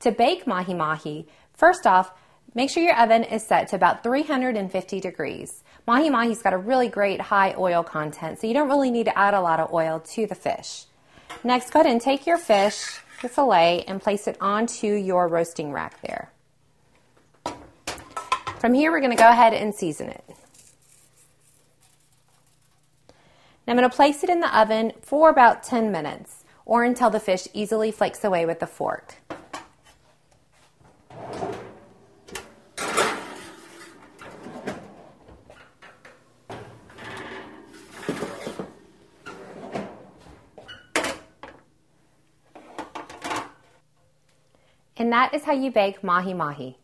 To bake mahi mahi, first off, make sure your oven is set to about 350 degrees. Mahi mahi's got a really great high oil content, so you don't really need to add a lot of oil to the fish. Next, go ahead and take your fish, your filet, and place it onto your roasting rack there. From here, we're going to go ahead and season it. Now I'm going to place it in the oven for about 10 minutes or until the fish easily flakes away with the fork. And that is how you bake mahi mahi.